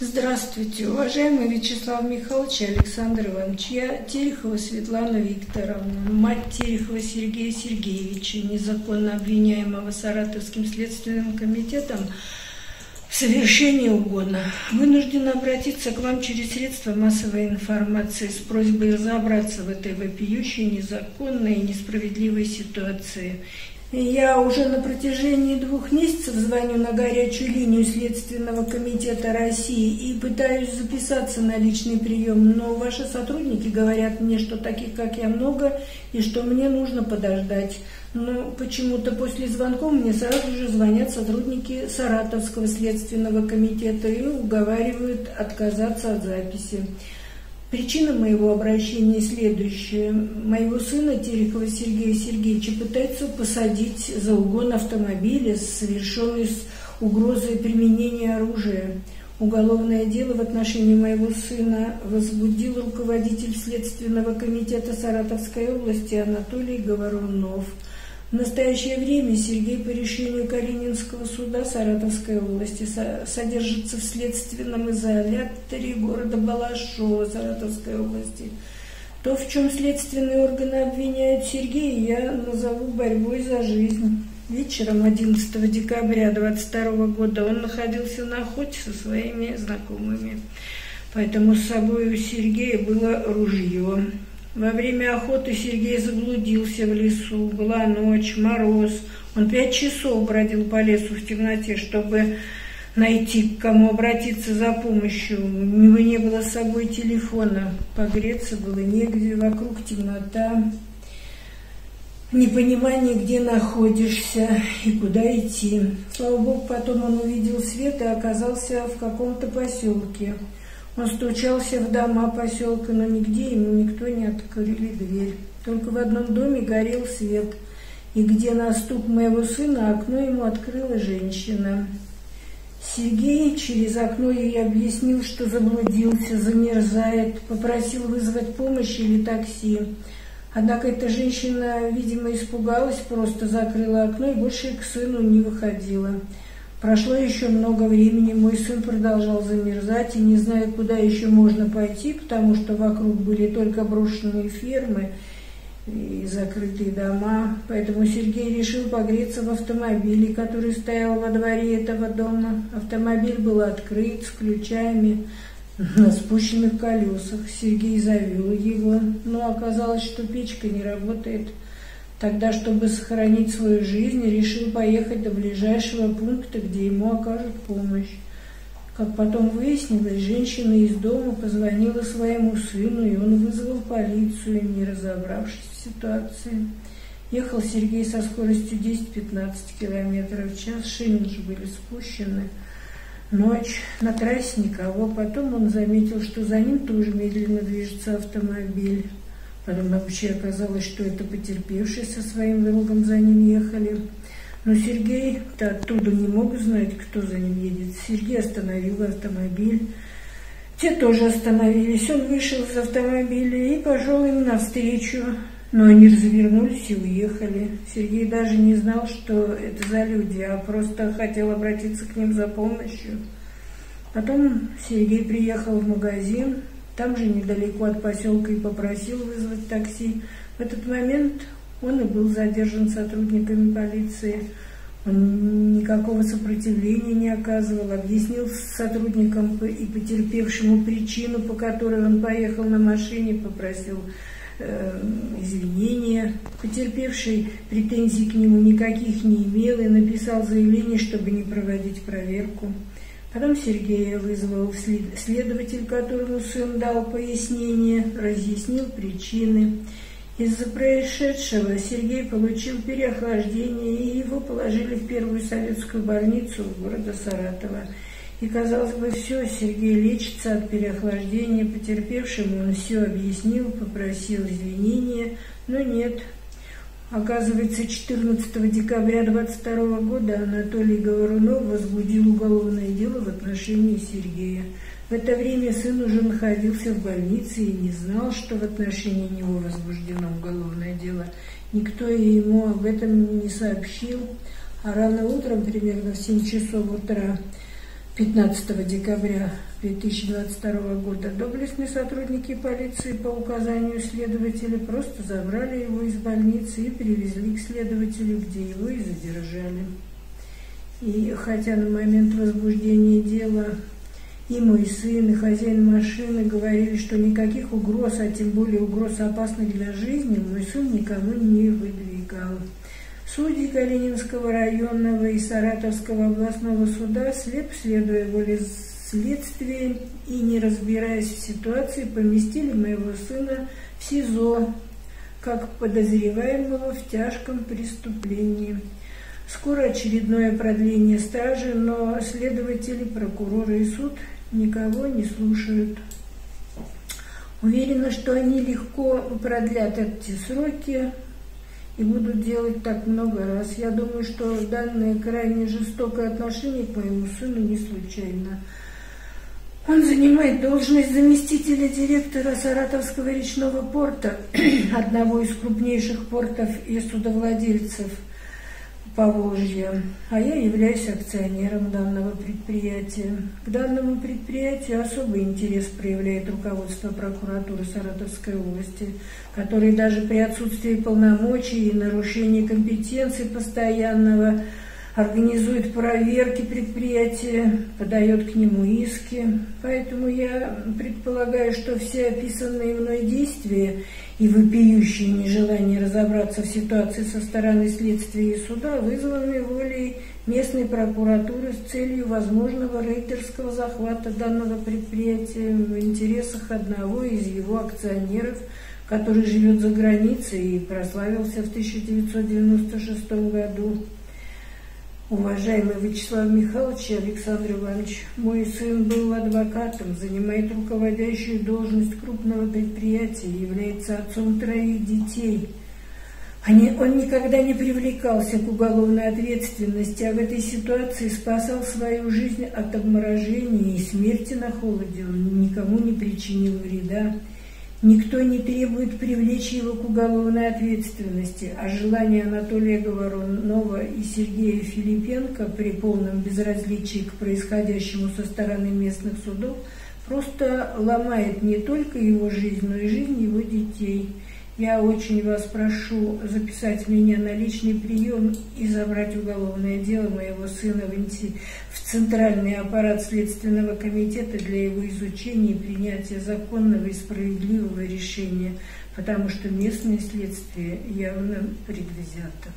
Здравствуйте, уважаемый Вячеслав Михайлович и Александр Иванович. Я Терехова Светлана Викторовна, мать Терехова Сергея Сергеевича, незаконно обвиняемого Саратовским следственным комитетом в совершении угона. Вынуждена обратиться к вам через средства массовой информации с просьбой разобраться в этой вопиющей, незаконной и несправедливой ситуации я уже на протяжении двух месяцев звоню на горячую линию Следственного комитета России и пытаюсь записаться на личный прием, но ваши сотрудники говорят мне, что таких, как я, много, и что мне нужно подождать. Но почему-то после звонков мне сразу же звонят сотрудники Саратовского следственного комитета и уговаривают отказаться от записи. Причина моего обращения следующая. Моего сына Терехова Сергея Сергеевича пытаются посадить за угон автомобиля, совершенный с угрозой применения оружия. Уголовное дело в отношении моего сына возбудил руководитель Следственного комитета Саратовской области Анатолий Говорунов – в настоящее время Сергей по решению Калининского суда Саратовской области содержится в следственном изоляторе города Балашова Саратовской области. То, в чем следственные органы обвиняют Сергея, я назову борьбой за жизнь. Вечером 11 декабря 22 года он находился на охоте со своими знакомыми. Поэтому с собой у Сергея было ружье. Во время охоты Сергей заблудился в лесу. Была ночь, мороз. Он пять часов бродил по лесу в темноте, чтобы найти, к кому обратиться за помощью. У него не было с собой телефона. Погреться было негде, вокруг темнота. Непонимание, где находишься и куда идти. Слава Богу, потом он увидел свет и оказался в каком-то поселке. Он стучался в дома поселка, но нигде ему никто не открыли дверь. Только в одном доме горел свет, и где на стук моего сына окно ему открыла женщина. Сергей через окно ей объяснил, что заблудился, замерзает, попросил вызвать помощь или такси. Однако эта женщина, видимо, испугалась, просто закрыла окно и больше к сыну не выходила. Прошло еще много времени, мой сын продолжал замерзать, и не зная, куда еще можно пойти, потому что вокруг были только брошенные фермы и закрытые дома. Поэтому Сергей решил погреться в автомобиле, который стоял во дворе этого дома. Автомобиль был открыт с ключами на спущенных колесах. Сергей завел его, но оказалось, что печка не работает. Тогда, чтобы сохранить свою жизнь, решил поехать до ближайшего пункта, где ему окажут помощь. Как потом выяснилось, женщина из дома позвонила своему сыну, и он вызвал полицию, не разобравшись в ситуации. Ехал Сергей со скоростью 10-15 км в час, шины же были спущены. Ночь, на трассе никого. Потом он заметил, что за ним тоже медленно движется автомобиль. Вообще оказалось, что это потерпевшие со своим другом за ним ехали. Но Сергей-то оттуда не мог знать, кто за ним едет. Сергей остановил автомобиль. Те тоже остановились. Он вышел из автомобиля и пошел им навстречу. Но они развернулись и уехали. Сергей даже не знал, что это за люди, а просто хотел обратиться к ним за помощью. Потом Сергей приехал в магазин, там же недалеко от поселка и попросил вызвать такси. В этот момент он и был задержан сотрудниками полиции. Он никакого сопротивления не оказывал, объяснил сотрудникам и потерпевшему причину, по которой он поехал на машине, попросил э, извинения. Потерпевший претензий к нему никаких не имел и написал заявление, чтобы не проводить проверку. Потом Сергея вызвал следователь, которому сын дал пояснение, разъяснил причины. Из-за происшедшего Сергей получил переохлаждение, и его положили в первую советскую больницу города Саратова. И, казалось бы, все, Сергей лечится от переохлаждения, потерпевшему он все объяснил, попросил извинения, но нет, Оказывается, 14 декабря 22 года Анатолий Говорунов возбудил уголовное дело в отношении Сергея. В это время сын уже находился в больнице и не знал, что в отношении него возбуждено уголовное дело. Никто ему об этом не сообщил. А рано утром, примерно в 7 часов утра, 15 декабря 2022 года доблестные сотрудники полиции по указанию следователя просто забрали его из больницы и перевезли к следователю, где его и задержали. И хотя на момент возбуждения дела и мой сын, и хозяин машины говорили, что никаких угроз, а тем более угроз опасных для жизни, мой сын никому не выдвигал. Судьи Калининского районного и Саратовского областного суда, слеп следуя воле следствия и не разбираясь в ситуации, поместили моего сына в СИЗО как подозреваемого в тяжком преступлении. Скоро очередное продление стражи, но следователи, прокуроры и суд никого не слушают. Уверена, что они легко продлят эти сроки, и будут делать так много раз. Я думаю, что данное крайне жестокое отношение к моему сыну не случайно. Он занимает должность заместителя директора Саратовского речного порта, одного из крупнейших портов и судовладельцев – Поволжья, а я являюсь акционером данного предприятия. К данному предприятию особый интерес проявляет руководство прокуратуры Саратовской области, который даже при отсутствии полномочий и нарушении компетенции постоянного организует проверки предприятия, подает к нему иски. Поэтому я предполагаю, что все описанные мной действия и вопиющее нежелание разобраться в ситуации со стороны следствия и суда вызваны волей местной прокуратуры с целью возможного рейдерского захвата данного предприятия в интересах одного из его акционеров, который живет за границей и прославился в 1996 году. Уважаемый Вячеслав Михайлович Александр Иванович, мой сын был адвокатом, занимает руководящую должность крупного предприятия, является отцом троих детей. Они, он никогда не привлекался к уголовной ответственности, а в этой ситуации спасал свою жизнь от обморожения и смерти на холоде. Он никому не причинил вреда. Никто не требует привлечь его к уголовной ответственности, а желание Анатолия Говорунова и Сергея Филипенко при полном безразличии к происходящему со стороны местных судов просто ломает не только его жизнь, но и жизнь его детей – я очень вас прошу записать меня на личный прием и забрать уголовное дело моего сына в, в Центральный аппарат Следственного комитета для его изучения и принятия законного и справедливого решения, потому что местное следствие явно предвзято.